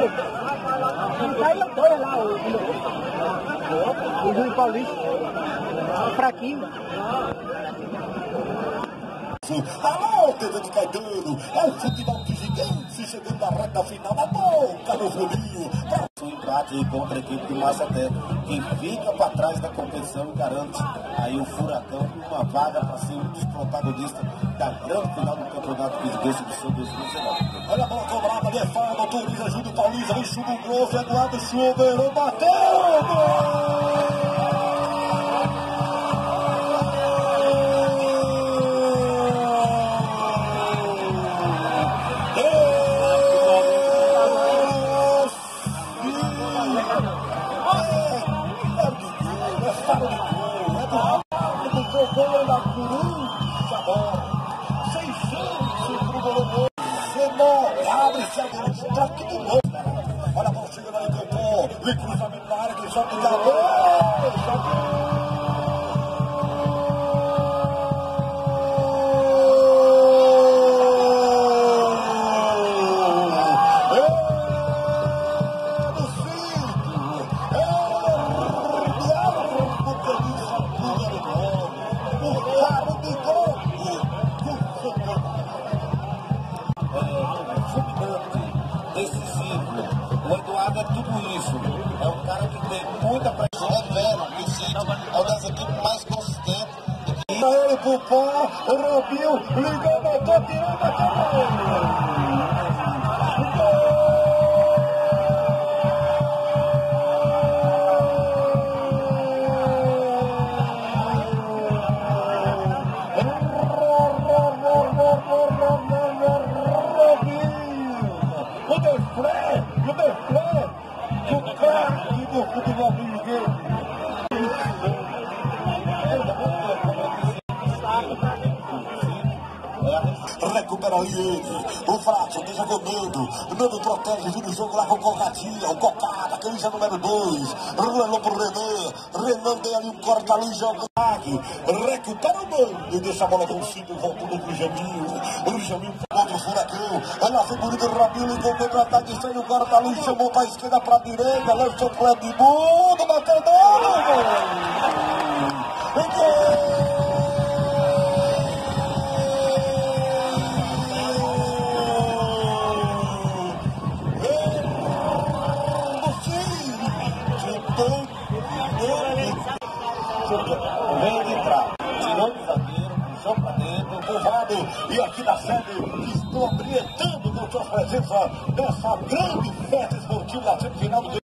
Saiu dois lá, o Júlio Paulista. Fraquinho. Alô, Pedro de Caetano, é o futebol que chegando na reta final na boca do funil. O empate contra a equipe do Massaté, que fica para trás da competição garante aí o Furacão uma vaga para ser um dos protagonistas da grande final do Campeonato Pisidense do Sul 2019. Olha a bola cobrada, é falta, autoriza Júlio Paulista, vem chumbo grosso, Eduardo Chuveiro, bateu! Gol! Decisivo. O Eduardo é tudo isso. É um cara que muita pressão. É uma das equipes mais consistentes. Ele pro pó, o Robinho ligou, botou, tirou, do futebol brasileiro. Recupera ali ele, o Frato, deixa com o Nando, o protege, vira o jogo lá com o Cocatinha, o Cocada, camisa número 2, relou pro Renan, Renan deu ali um corta ali, joga o recupera o Nando e deixa a bola com o Cito, voltando pro Jamil, o Jamil contra o Furacão, olha a figura do Rabinho, ligou pro ataque, sai o corta ali, chamou pra esquerda, pra direita, lançou pro Edmundo, bateu nele, gol! Gol! Vem trás. Tirou do zagueiro, puxou pra dentro. Curvado e aqui na sede presença nessa grande festa esportiva da semifinal do que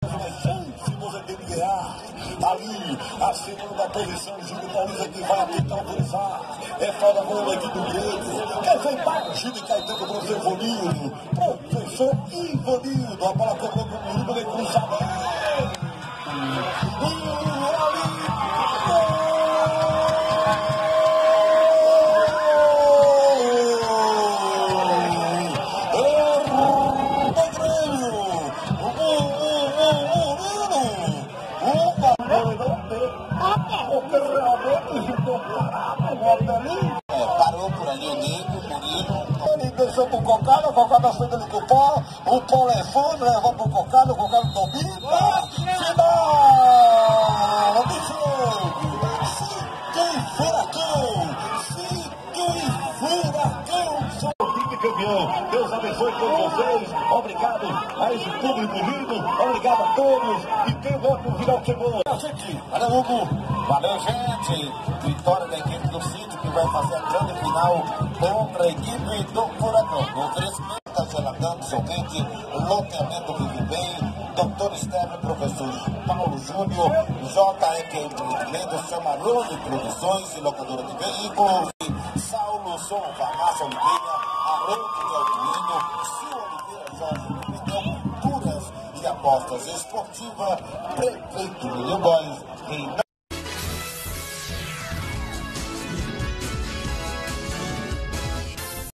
ganhar. Ali, a segunda posição, Júlio Paulista que vai tentar autorizar. É fora bola aqui do Grego. Quer ver baixo de Caetano pro seu Ivanildo. Professor Ivanildo. A bola cobrou com o vem cruzamento. É, parou por ali o Nico. Ele deixou pro Cocada, o Cocada foi dele com o pó, o pó levou, levou pro Cocada, o Cocada domina. Final do jogo. Fiquem furacão, fiquem furacão. Campeão. Deus abençoe todos vocês. Obrigado a esse público lindo. Obrigado a todos. E tenham um ótimo final de semana. Gente, Hugo. Valeu, gente. Vitória da equipe do Sítio, que vai fazer a grande final contra a equipe do Furacão. No oferecimento da Geladante, somente loteamento Vive Bem, Doutor Estevam, professor Paulo Júnior, JEQ Empreendimentos, Chamarone Produções e Locadora de Veículos, Saulo Som, Farmácia Oliveira, Haroldo de Altuino, Sil Oliveira Jorge, Pinhão Culturas e Apostas Esportiva, Prefeito Milho Boys, em